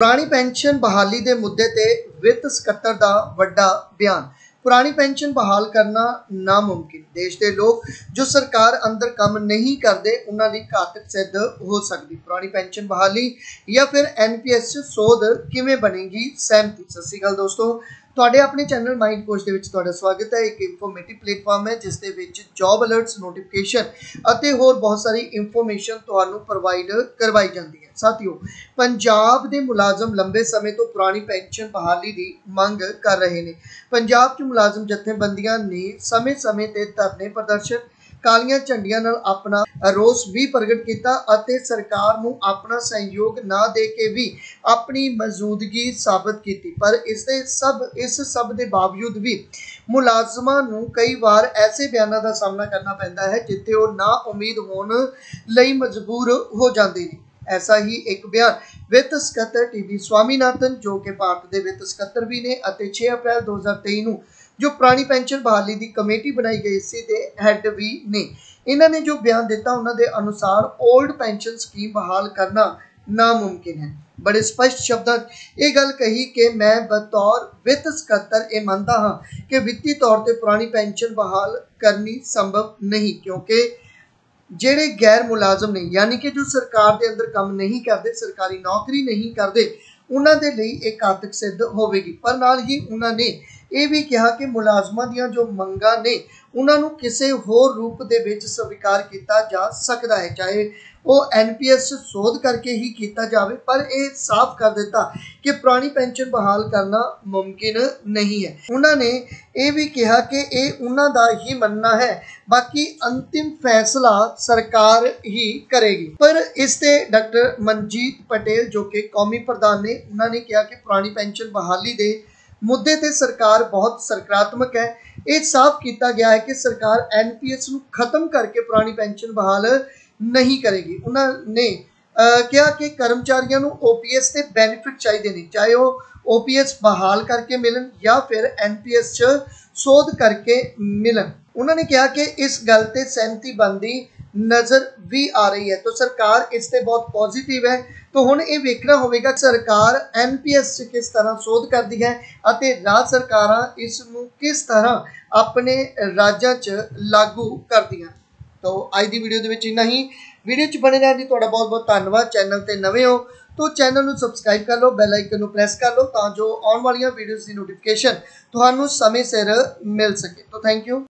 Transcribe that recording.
ਪੁਰਾਣੀ ਪੈਨਸ਼ਨ ਬਹਾਲੀ ਦੇ ਮੁੱਦੇ ਤੇ ਵਿੱਤ ਸਕੱਤਰ ਦਾ ਵੱਡਾ ਬਿਆਨ। ਪੁਰਾਣੀ ਪੈਨਸ਼ਨ ਬਹਾਲ ਕਰਨਾ ਨਾਮੁਮਕਿਨ। ਦੇਸ਼ ਦੇ ਲੋਕ ਜੋ ਸਰਕਾਰ ਅੰਦਰ ਕੰਮ ਨਹੀਂ ਕਰਦੇ, ਉਹਨਾਂ ਲਈ ਘਾਤਕ ਸਿੱਧ ਹੋ ਸਕਦੀ। ਪੁਰਾਣੀ ਪੈਨਸ਼ਨ ਬਹਾਲੀ ਜਾਂ ਫਿਰ ਐਨਪੀਐਸ ਚ ਸੋਧ ਕਿਵੇਂ ਬਣੇਗੀ, ਸਹਿਮਤੀ। ਸਤਿ ਸ਼੍ਰੀ ਅਕਾਲ ਦੋਸਤੋ। ਤੁਹਾਡੇ ਆਪਣੇ ਚੈਨਲ ਮਾਈਂਡ ਕੋਚ ਦੇ ਵਿੱਚ ਤੁਹਾਡਾ ਸਵਾਗਤ ਹੈ। ਇੱਕ ਇਨਫੋਰਮੇਟਿਵ ਪਲੇਟਫਾਰਮ ਹੈ, ਜਿਸ ਦੇ ਵਿੱਚ ਜੌਬ ਅਲਰਟਸ ਨੋਟੀਫਿਕੇਸ਼ਨ ਅਤੇ ਹੋਰ ਬਹੁਤ ਸਾਰੀ ਇਨਫੋਰਮੇਸ਼ਨ ਤੁਹਾਨੂੰ ਪ੍ਰੋਵਾਈਡ ਕਰਵਾਈ ਜਾਂਦੀ ਹੈ। ਸਾਥੀਓ, ਪੰਜਾਬ ਦੇ ਮੁਲਾਜ਼ਮ ਲੰਬੇ ਸਮੇਂ ਤੋਂ ਪੁਰਾਣੀ ਪੈਨਸ਼ਨ ਬਹਾਲੀ ਦੀ ਮੰਗ ਕਰ ਰਹੇ ਨੇ। ਪੰਜਾਬ 'ਚ ਮੁਲਾਜ਼ਮ ਜਥੇਬੰਦੀਆਂ ਨੇ ਸਮੇਂ-ਸਮੇਂ ਤੇ ਧਰਨੇ ਪ੍ਰਦਰਸ਼ਨ ਕਾਲੀਆਂ ਝੰਡੀਆਂ ਨਾਲ ਆਪਣਾ ਰੋਸ ਵੀ ਪ੍ਰਗਟ ਕੀਤਾ ਅਤੇ ਸਰਕਾਰ ਨੂੰ ਆਪਣਾ ਸਹਿਯੋਗ ਨਾ ਦੇ ਕੇ ਵੀ ਆਪਣੀ ਮੌਜੂਦਗੀ ਸਾਬਤ ਕੀਤੀ। ਪਰ ਇਸ ਦੇ ਸਭ, ਇਸ ਸਭ ਦੇ ਬਾਵਜੂਦ ਵੀ ਮੁਲਾਜ਼ਮਾਂ ਨੂੰ ਕਈ ਵਾਰ ਐਸੇ ਬਿਆਨਾਂ ਦਾ ਸਾਹਮਣਾ ਕਰਨਾ ਪੈਂਦਾ ਹੈ ਜਿੱਥੇ ਉਹ ਨਾ ਉਮੀਦ ਹੋਣ ਲਈ ਮਜਬੂਰ ਹੋ ਜਾਂਦੇ ਨੇ। ਐਸਾ ਹੀ ਇੱਕ ਬਿਆਨ ਵਿੱਤ ਸਕੱਤਰ ਟੀਬੀ ਸਵਾਮੀਨਾਥਨ, ਜੋ ਕਿ ਭਾਰਤ ਦੇ ਵਿੱਤ ਸਕੱਤਰ ਵੀ ਨੇ ਅਤੇ 6 ਅਪ੍ਰੈਲ 2023 ਨੂੰ ਜੋ ਪੁਰਾਣੀ ਪੈਨਸ਼ਨ ਬਹਾਲੀ ਦੀ ਕਮੇਟੀ ਬਣਾਈ ਗਈ ਸੀ ਤੇ ਹੈੱਡ ਵੀ ਨੇ। ਇਹਨਾਂ ਨੇ ਜੋ ਬਿਆਨ ਦਿੱਤਾ, ਉਹਨਾਂ ਦੇ ਅਨੁਸਾਰ 올ਡ ਪੈਨਸ਼ਨ ਸਕੀਮ ਬਹਾਲ ਕਰਨਾ ਨਾਮੁਮਕਿਨ ਹੈ। ਬੜੇ ਸਪਸ਼ਟ ਸ਼ਬਦਾਂ ਇਹ ਗੱਲ ਕਹੀ ਕਿ ਮੈਂ ਬਤੌਰ ਵਿੱਤ ਸਕੱਤਰ ਇਹ ਮੰਨਦਾ ਹਾਂ ਕਿ ਵਿੱਤੀ ਤੌਰ ਤੇ ਪੁਰਾਣੀ ਪੈਨਸ਼ਨ ਬਹਾਲ ਕਰਨੀ ਸੰਭਵ ਨਹੀਂ, ਕਿਉਂਕਿ ਜਿਹੜੇ ਗੈਰ ਮੁਲਾਜ਼ਮ ਨੇ, ਯਾਨੀ ਕਿ ਜੋ ਸਰਕਾਰ ਦੇ ਅੰਦਰ ਕੰਮ ਨਹੀਂ ਕਰਦੇ, ਸਰਕਾਰੀ ਨੌਕਰੀ ਨਹੀਂ ਕਰਦੇ ਉਹਨਾਂ ਦੇ ਲਈ ਇਹ ਘਾਤਕ ਸਿੱਧ ਹੋਵੇਗੀ। ਪਰ ਨਾਲ ਹੀ ਉਹਨਾਂ ਨੇ ਇਹ ਵੀ ਕਿਹਾ ਕਿ ਮੁਲਾਜ਼ਮਾਂ ਦੀਆਂ ਜੋ ਮੰਗਾਂ ਨੇ, ਉਹਨਾਂ ਨੂੰ ਕਿਸੇ ਹੋਰ ਰੂਪ ਦੇ ਵਿੱਚ ਸਵੀਕਾਰ ਕੀਤਾ ਜਾ ਸਕਦਾ ਹੈ, ਚਾਹੇ ਉਹ ਐਨਪੀਐਸ ਸੋਧ ਕਰਕੇ ਹੀ ਕੀਤਾ ਜਾਵੇ, ਪਰ ਇਹ ਸਾਫ਼ ਕਰ ਦਿੱਤਾ ਕਿ ਪੁਰਾਣੀ ਪੈਨਸ਼ਨ ਬਹਾਲ ਕਰਨਾ ਮੁਮਕਿਨ ਨਹੀਂ ਹੈ। ਉਹਨਾਂ ਨੇ ਇਹ ਵੀ ਕਿਹਾ ਕਿ ਇਹ ਉਹਨਾਂ ਦਾ ਹੀ ਮੰਨਣਾ ਹੈ, ਬਾਕੀ ਅੰਤਿਮ ਫੈਸਲਾ ਸਰਕਾਰ ਹੀ ਕਰੇਗੀ। ਪਰ ਇਸ ਤੇ ਡਾਕਟਰ ਮਨਜੀਤ ਪਟੇਲ, ਜੋ ਕਿ ਕੌਮੀ ਪ੍ਰਧਾਨ ਨੇ, ਉਹਨਾਂ ਨੇ ਕਿਹਾ ਕਿ ਪੁਰਾਣੀ ਪੈਨਸ਼ਨ ਬਹਾਲੀ ਦੇ ਮੁੱਦੇ ਤੇ ਸਰਕਾਰ ਬਹੁਤ ਸਰਕਾਰਾਤਮਕ ਹੈ। ਇਹ ਸਾਫ਼ ਕੀਤਾ ਗਿਆ ਹੈ ਕਿ ਸਰਕਾਰ ਐਨਪੀਐਸ ਨੂੰ ਖਤਮ ਕਰਕੇ ਪੁਰਾਣੀ ਪੈਨਸ਼ਨ ਬਹਾਲ ਨਹੀਂ ਕਰੇਗੀ। ਉਹਨਾਂ ਨੇ ਕਿਹਾ ਕਿ ਕਰਮਚਾਰੀਆਂ ਨੂੰ ਓਪੀਐਸ ਤੇ ਬੈਨੀਫਿਟ ਚਾਹੀਦੇ ਨੇ। ਚਾਹੇ ਉਹ ਓਪੀਐਸ ਬਹਾਲ ਕਰਕੇ ਮਿਲਣ ਜਾਂ ਫਿਰ ਐਨਪੀਐਸ 'ਚ ਸੋਧ ਕਰਕੇ ਮਿਲਣ। ਉਹਨਾਂ ਨੇ ਕਿਹਾ ਕਿ ਇਸ ਗੱਲ ਤੇ ਸਹਿਮਤੀ ਬੰਦੀ ਨਜ਼ਰ ਵੀ ਆ ਰਹੀ ਹੈ। ਤਾਂ ਸਰਕਾਰ ਇਸ ਤੇ ਬਹੁਤ ਪੋਜ਼ਿਟਿਵ ਹੈ। ਤਾਂ ਹੁਣ ਇਹ ਵੇਖਣਾ ਹੋਵੇਗਾ ਕਿ ਸਰਕਾਰ ਐਨਪੀਐਸ 'ਚ ਕਿਸ ਤਰ੍ਹਾਂ ਸੋਧ ਕਰਦੀ ਹੈ ਅਤੇ ਰਾਜ ਸਰਕਾਰਾਂ ਇਸ ਨੂੰ ਕਿਸ ਤਰ੍ਹਾਂ ਆਪਣੇ ਰਾਜਾਂ 'ਚ ਲਾਗੂ ਕਰਦੀਆਂ। ਤਾਂ ਅੱਜ ਦੀ ਵੀਡੀਓ ਦੇ ਵਿੱਚ ਇੰਨਾ ਹੀ। ਵੀਡੀਓ 'ਚ ਬਣੇ ਰਹਿਣ ਦੀ ਤੁਹਾਡਾ ਬਹੁਤ ਬਹੁਤ ਧੰਨਵਾਦ। ਚੈਨਲ ਤੇ ਨਵੇਂ ਹੋ ਤਾਂ ਚੈਨਲ ਨੂੰ ਸਬਸਕ੍ਰਾਈਬ ਕਰ ਲਓ ਬੈਲ ਆਈਕਨ ਨੂੰ ਪ੍ਰੈਸ ਕਰ ਲਓ ਤਾਂ ਜੋ ਆਉਣ ਵਾਲੀਆਂ ਵੀਡੀਓਜ਼ ਦੀ ਨੋਟੀਫਿਕੇਸ਼ਨ ਤੁਹਾਨੂੰ ਸਮੇਂ ਸਿਰ ਮਿਲ ਸਕੇ। ਤਾਂ ਥੈਂਕ ਯੂ